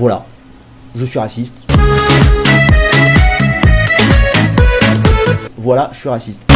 Voilà, je suis raciste. Voilà, je suis raciste.